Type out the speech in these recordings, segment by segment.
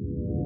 you.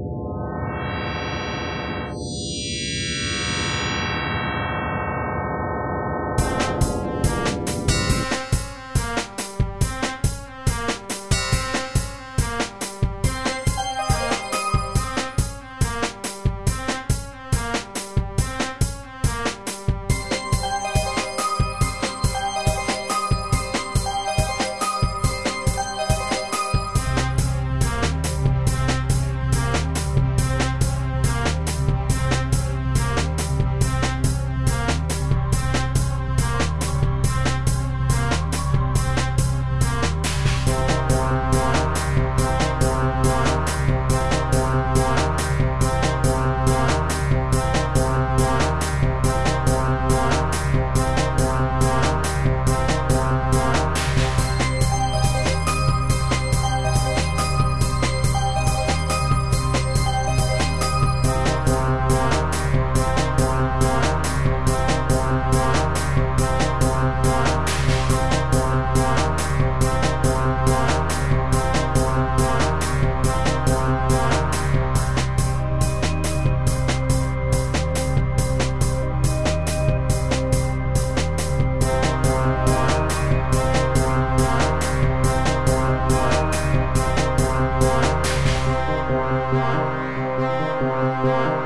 Thank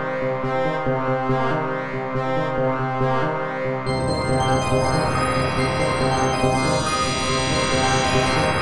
you.